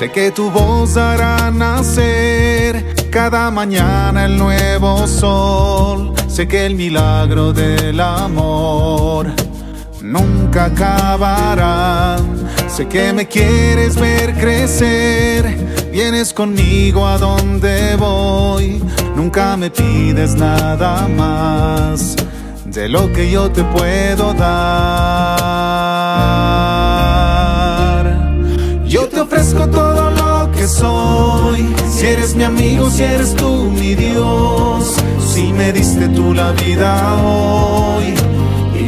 Sé que tu voz hará nacer cada mañana el nuevo sol. Sé que el milagro del amor nunca acabará. Sé que me quieres ver crecer, vienes conmigo a donde voy. Nunca me pides nada más de lo que yo te puedo dar. Yo te ofrezco todo soy, si eres mi amigo, si eres tú mi Dios, si me diste tú la vida hoy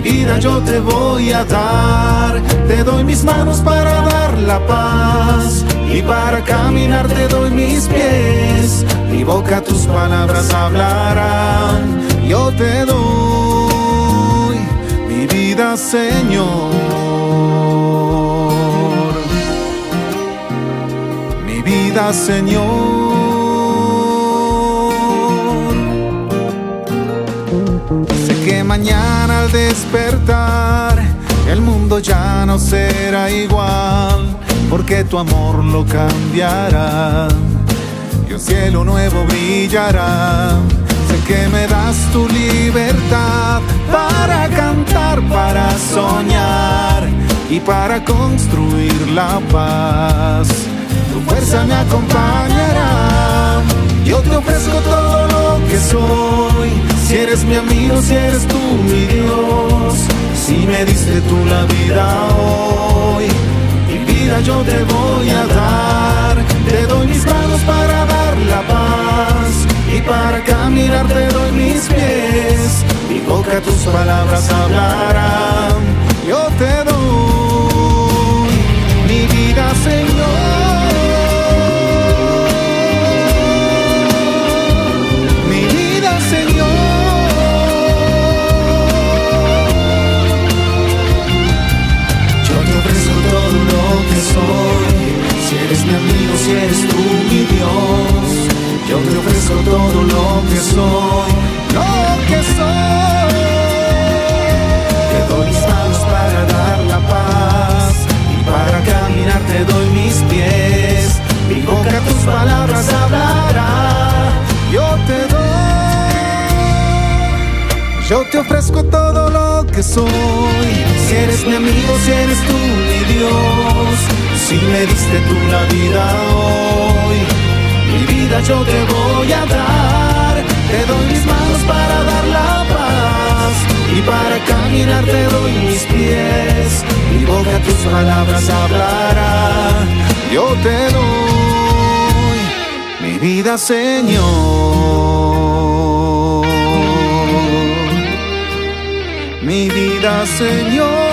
vida yo te voy a dar. Te doy mis manos para dar la paz y para caminar te doy mis pies. Mi boca tus palabras hablarán. Yo te doy mi vida, Señor. Vida, Señor. que mañana al despertar el mundo ya no será igual, porque tu amor lo cambiará y un cielo nuevo brillará. Sé que me das tu libertad para cantar, para soñar y para construir la paz. Tu fuerza me acompañará. Yo te ofrezco todo lo que soy si eres mi amigo, si eres tú mi Dios, si me diste tú la vida hoy, mi vida yo te voy a dar. Te doy mis manos para dar la paz y para caminar te doy mis pies. Mi boca tus palabras hablarán. Eres mi amigo, si eres tú mi Dios, yo te ofrezco todo lo que soy, lo que soy. Te doy mis manos para dar la paz y para caminar te doy mis pies. Mi boca tus palabras hablará. Yo te doy, yo te ofrezco todo lo que soy. Si eres mi amigo, si eres tú mi Dios si me diste tú la vida hoy, mi vida yo te voy a dar. Te doy mis manos para dar la paz y para caminar te doy mis pies. Mi boca tus palabras hablará. Yo te doy mi vida, Señor. Mi vida, Señor.